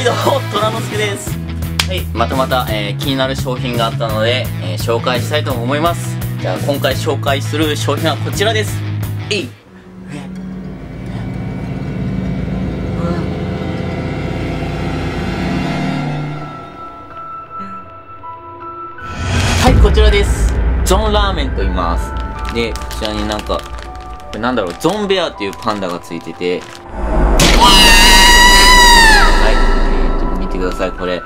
はいどうも虎之助です。はい。またまた、えー、気になる商品があったので、えー、紹介したいと思います。じゃあ今回紹介する商品はこちらです。えい。はいこちらです。ゾンラーメンと言います。でこちらになんかこれなんだろうゾンベアっていうパンダがついててください、これ。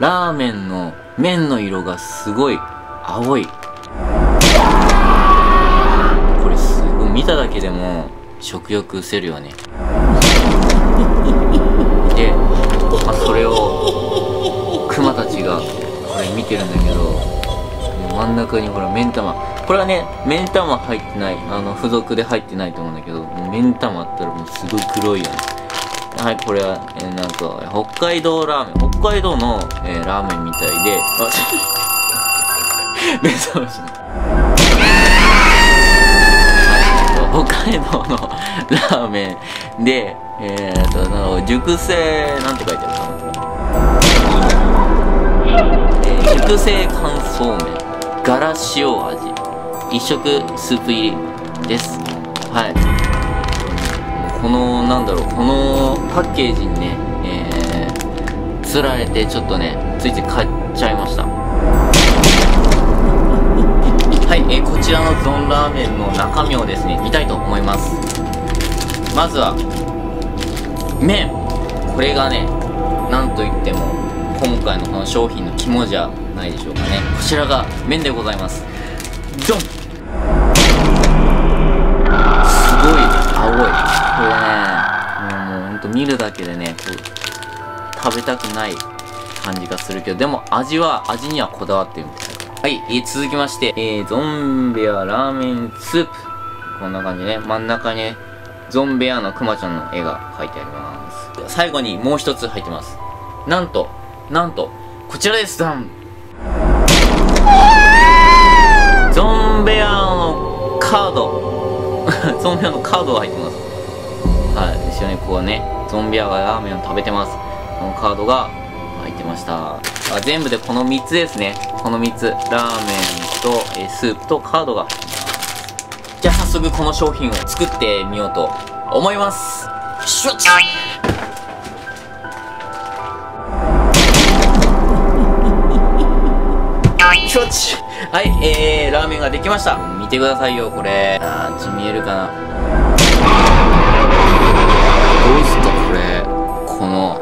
ラーメンの麺の色がすごい青い。これすごい見ただけでも食欲失せるよね。で、まあ、それをクマたちがこれ見てるんだけど、真ん中にほら目ん玉。これはね、目ん玉入ってない、あの、付属で入ってないと思うんだけど、目ん玉あったらもうすごい黒いよね。はい、これは、えー、なんか、北海道ラーメン、北海道の、えー、ラーメンみたいで、あ、目覚ましない。北海道のラーメンで、えーと、な熟成、なんて書いてあるかな、えー、熟成乾燥麺、ガラ塩味、一食スープ入りです。はい。このなんだろうこのパッケージにねえー、つられてちょっとねついつい買っちゃいました。はい、えー、こちらのゾンラーメンの中身をですね見たいと思います。まずは麺。これがねなんといっても今回のこの商品の肝じゃないでしょうかね。こちらが麺でございます。ドンすごい青いこれね、もうほんと見るだけでね、こう、食べたくない感じがするけど、でも味は、味にはこだわってるみたいな。はい、えー、続きまして、えー、ゾンベアラーメンスープ。こんな感じね、真ん中にね、ゾンベアのクマちゃんの絵が描いてあります。最後にもう一つ入ってます。なんと、なんと、こちらです、ダンゾンベアのカード。ゾンベアのカードが入ってます。はい、後ろにこうね、ゾンビアがラーメンを食べてます。このカードが入ってました。あ全部でこの3つですね。この3つ。ラーメンと、えスープとカードが入ってます。じゃあ早速この商品を作ってみようと思います。しょっちしょちはい、えー、ラーメンができました。見てくださいよ、これ。あー、ち見えるかな。の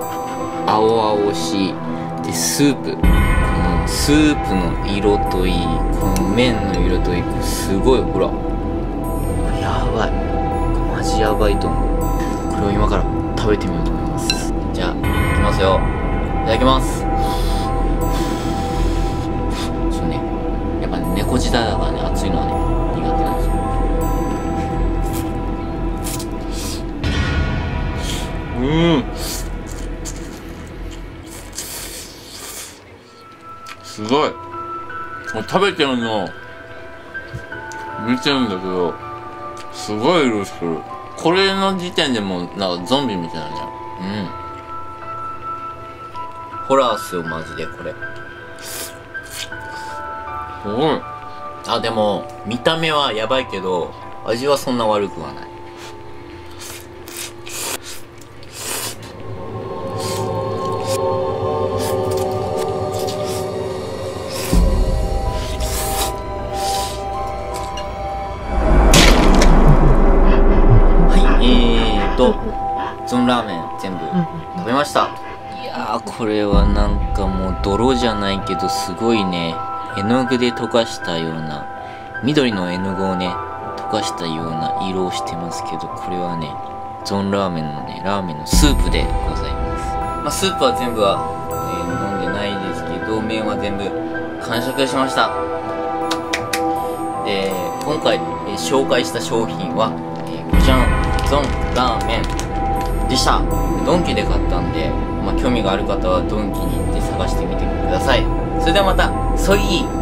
青々しいでスープ。このスープの色といいこの麺の色といいすごいほら。やばい。マジやばいと思う。これを今から食べてみようと思います。じゃあいきますよ。いただきます。ちょっとねやっぱ猫舌だからね熱いのはね苦手なんですよ。うん。すごい。食べてるの。見てるんだけどすごい色してるこれの時点でもなんかゾンビみたいなねうん。ホラーっすよマジでこれ。すごい。あでも見た目はやばいけど味はそんな悪くはないとゾンラーメン全部食べました。いやーこれはなんかもう泥じゃないけどすごいね。絵の具で溶かしたような緑の絵の具をね溶かしたような色をしてますけどこれはねゾンラーメンのねラーメンのスープでございます。まあスープは全部は、えー、飲んでないですけど麺は全部完食しました。で今回、えー、紹介した商品は、えー、こちらのゾンラーメンでした。ドンキで買ったんで、まあ、興味がある方はドンキに行って探してみてください。それではまたソイ。